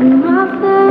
and my face.